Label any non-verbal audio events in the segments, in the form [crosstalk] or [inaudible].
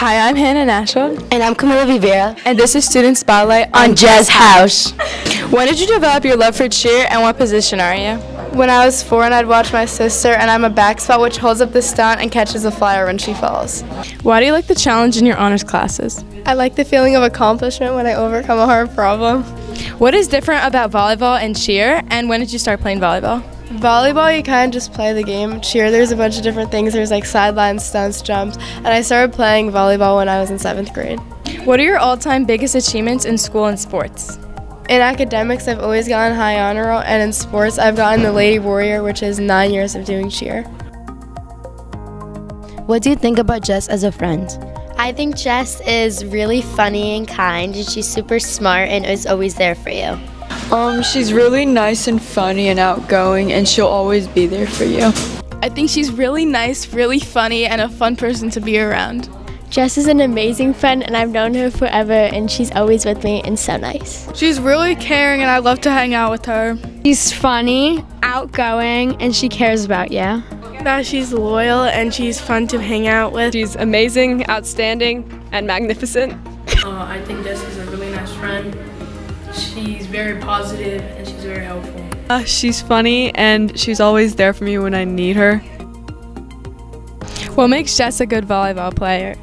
Hi, I'm Hannah Nashville. And I'm Camila Vivera. And this is Student Spotlight on Jess House. [laughs] when did you develop your love for cheer and what position are you? When I was four and I'd watch my sister and I'm a back spot which holds up the stunt and catches a flyer when she falls. Why do you like the challenge in your honors classes? I like the feeling of accomplishment when I overcome a hard problem. What is different about volleyball and cheer and when did you start playing volleyball? Volleyball, you kind of just play the game. Cheer, there's a bunch of different things. There's like sidelines, stunts, jumps. And I started playing volleyball when I was in seventh grade. What are your all time biggest achievements in school and sports? In academics, I've always gotten high honor roll, and in sports, I've gotten the Lady Warrior, which is nine years of doing cheer. What do you think about Jess as a friend? I think Jess is really funny and kind, and she's super smart and is always there for you. Um, she's really nice and funny and outgoing, and she'll always be there for you. I think she's really nice, really funny, and a fun person to be around. Jess is an amazing friend, and I've known her forever, and she's always with me and so nice. She's really caring, and I love to hang out with her. She's funny, outgoing, and she cares about you. That she's loyal and she's fun to hang out with. She's amazing, outstanding, and magnificent. Uh, I think Jess is a really nice friend. She's very positive and she's very helpful. Uh, she's funny and she's always there for me when I need her. What makes Jess a good volleyball player?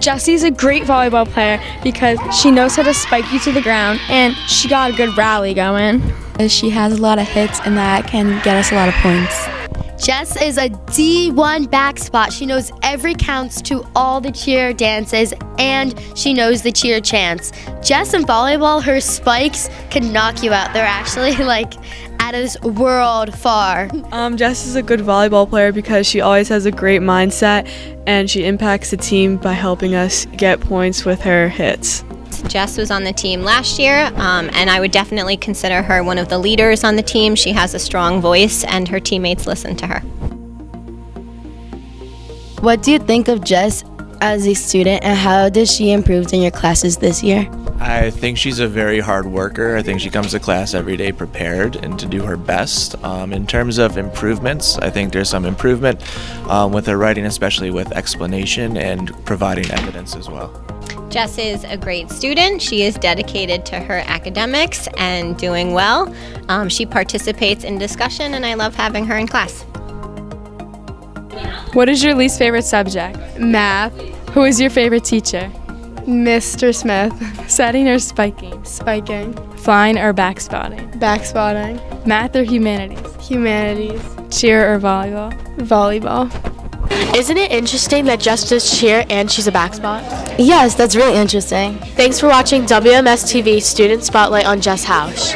Jessie's a great volleyball player because she knows how to spike you to the ground and she got a good rally going. She has a lot of hits and that can get us a lot of points. Jess is a D1 back spot. She knows every counts to all the cheer dances and she knows the cheer chants. Jess in volleyball, her spikes can knock you out. They're actually [laughs] like out of this world far. [laughs] Um, Jess is a good volleyball player because she always has a great mindset and she impacts the team by helping us get points with her hits. Jess was on the team last year, um, and I would definitely consider her one of the leaders on the team. She has a strong voice, and her teammates listen to her. What do you think of Jess as a student, and how did she improve in your classes this year? I think she's a very hard worker. I think she comes to class every day prepared and to do her best. Um, in terms of improvements, I think there's some improvement um, with her writing, especially with explanation and providing evidence as well. Jess is a great student. She is dedicated to her academics and doing well. Um, she participates in discussion, and I love having her in class. What is your least favorite subject? Math. Who is your favorite teacher? Mr. Smith. Setting or spiking? Spiking. Flying or back spotting? Back spotting. Math or humanities? Humanities. Cheer or volleyball? Volleyball. Isn't it interesting that Jess does cheer and she's a back spot? Yes, that's really interesting. Thanks for watching WMS TV Student Spotlight on Jess House.